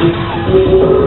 Thank you.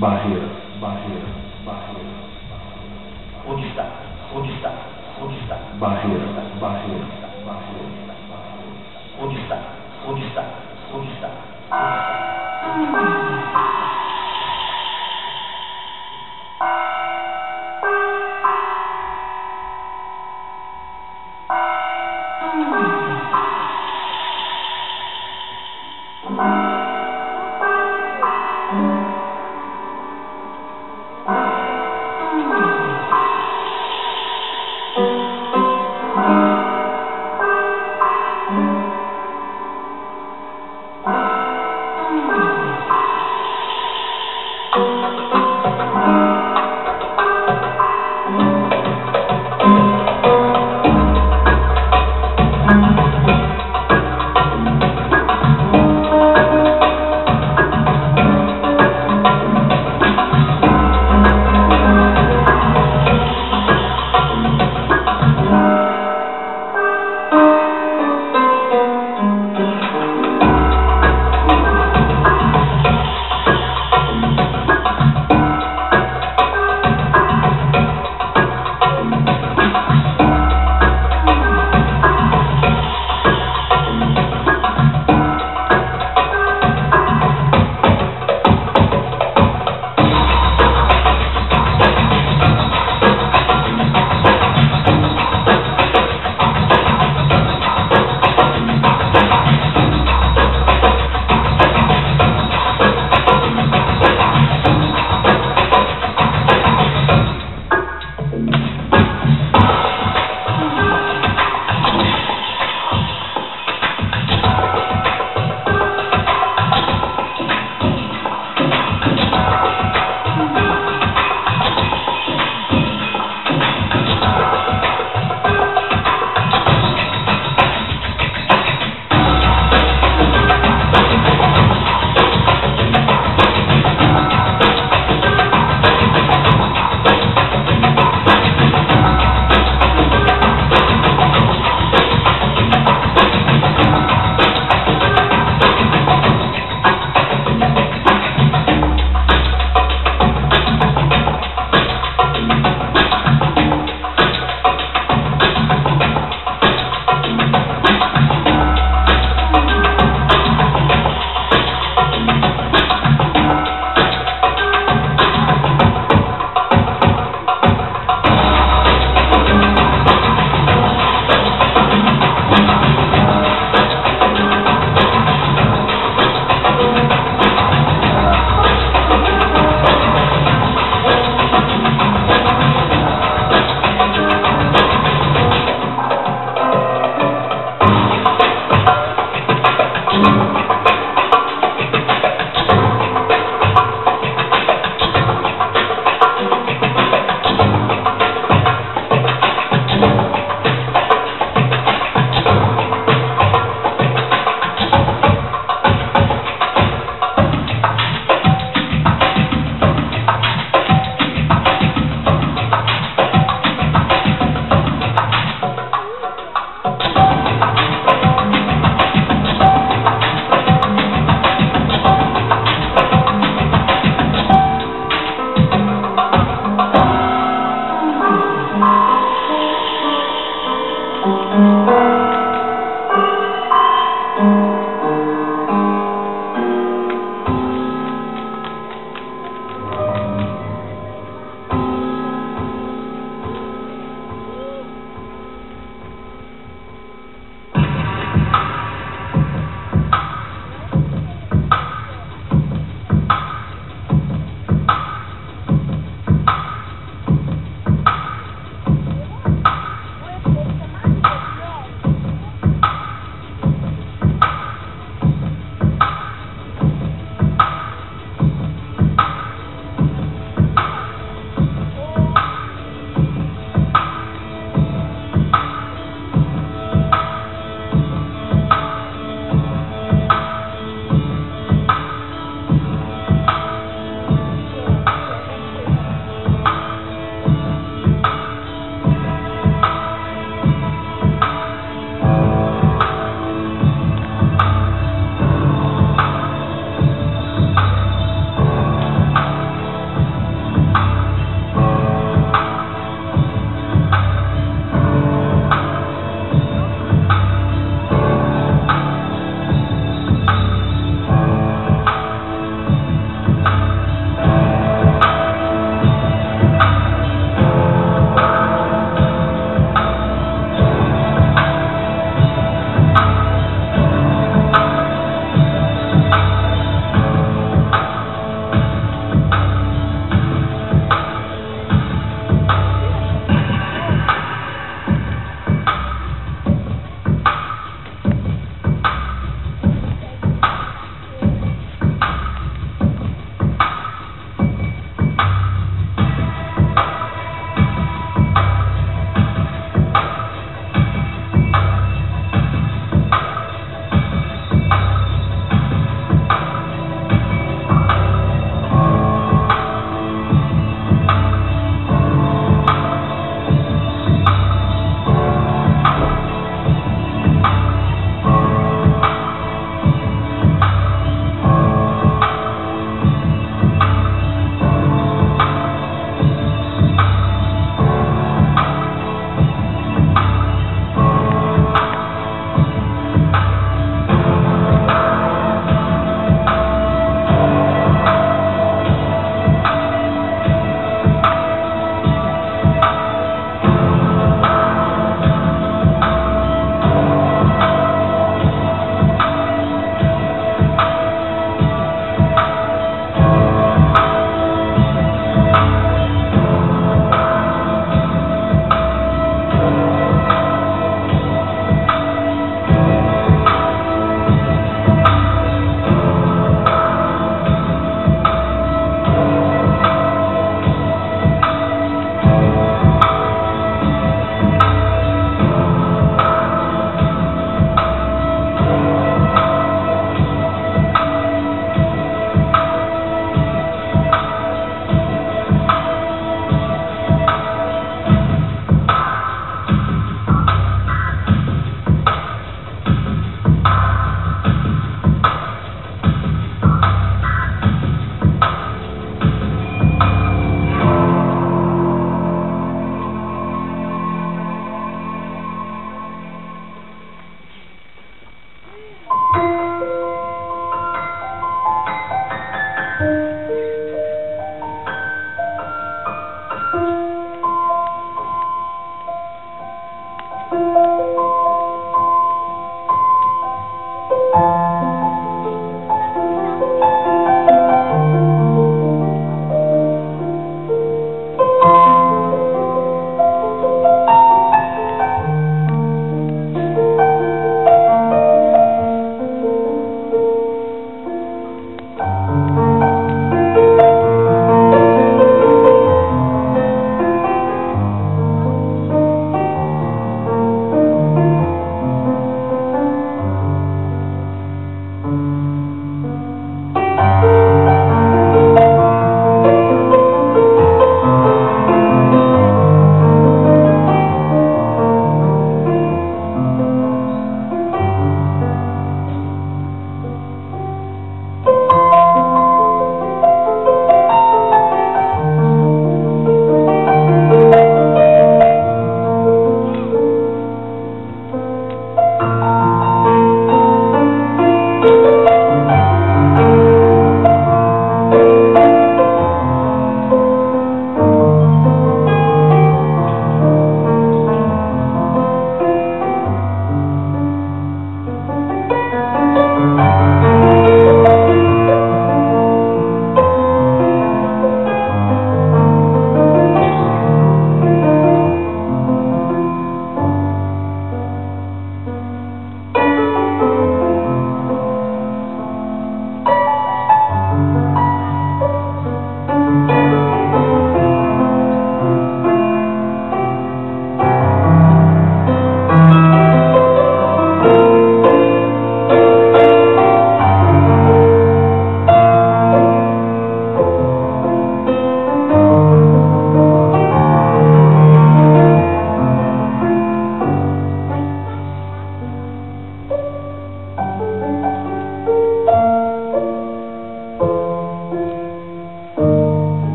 バヒル、バヒル、バヒル。おじさん、おじさん、おじさん。バヒル、バヒル、バヒル。おじさん、おじさん、おじさん、おじさん。